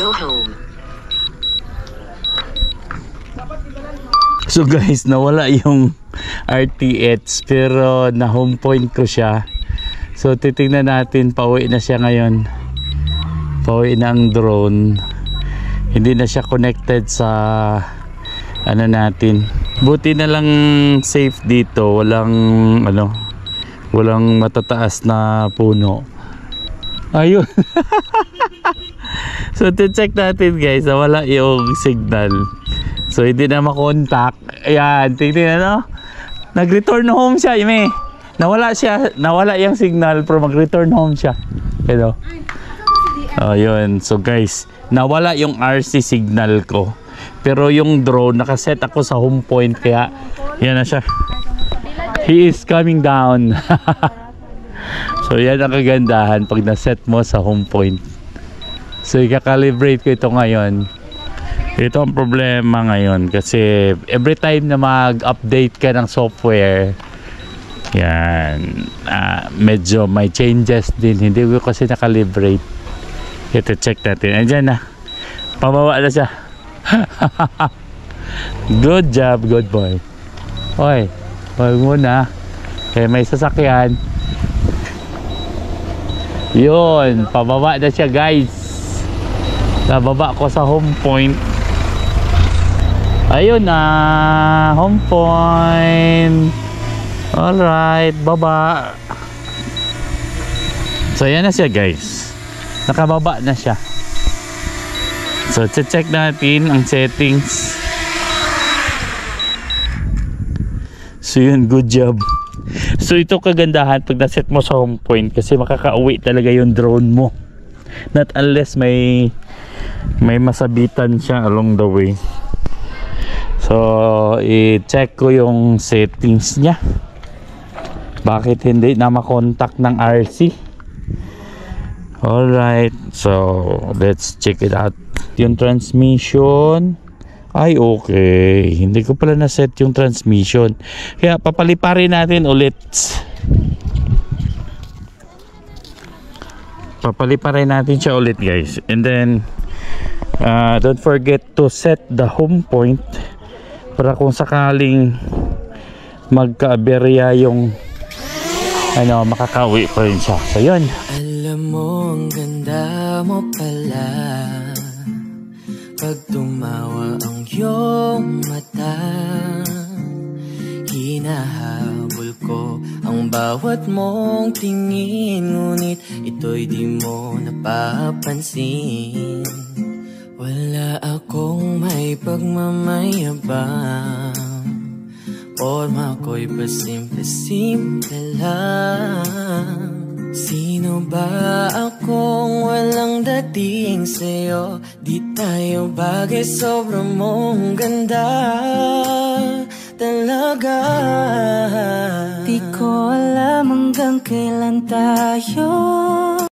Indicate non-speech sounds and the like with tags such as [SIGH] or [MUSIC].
Go home. So guys, nawala yung RTX pero na home point ko siya. So titingnan natin, pauwi na siya ngayon. Pauwi na ang drone. Hindi na siya connected sa ano natin. Buti na lang safe dito, walang ano, walang matataas na puno. Ayun. [LAUGHS] so check natin guys, wala yung signal. So hindi na makontak. Ayan, tingnan no. Nag-return home siya, Ime. Nawala siya, nawala yung signal pero mag-return home siya. Pero Oh, yun. So guys, nawala yung RC signal ko. Pero yung drone nakaset ako sa home point kaya yan na siya. He is coming down. [LAUGHS] so yan ang kagandahan pag naset mo sa home point. So i-calibrate ko ito ngayon. Ito ang problema ngayon kasi every time na mag-update ka ng software, yan, ah, medyo may changes din. Hindi ko kasi nakalibrate. Ito check natin. Andiyan na. Pababa na siya. [LAUGHS] good job, good boy. Hoy, hoy muna. Kaya may sasakyan. Yun, pababa na siya guys. Nababa ko sa home point. Ayun na, home point. Alright, baba. So yan na siya guys. Nakababa na siya. So check natin ang settings. So yun, good job. So ito kagandahan pag naset mo sa home point kasi makakauwi talaga yung drone mo. Not unless may may masabitan siya along the way. So, i-check ko yung settings niya. Bakit hindi na makontak ng RC? Alright, so let's check it out. Yung transmission, ay okay. Hindi ko pala na-set yung transmission. Kaya papaliparin natin ulit. Papaliparin natin siya ulit guys. And then, uh, don't forget to set the home point para kung sakaling magka-aberya yung ano, makakauwi pa rin siya. So, yun. Alam mo, ang ganda mo pala Pag tumawa ang iyong mata Hinahabol ko ang bawat mong tingin Ngunit ito'y di mo napapansin Wala akong may pagmamayabang. Forma ko'y pasimple-simple lang. Sino ba akong walang dating sa'yo? Di tayo bagay, sobrang mong ganda. Talaga. Di ko alam hanggang kailan tayo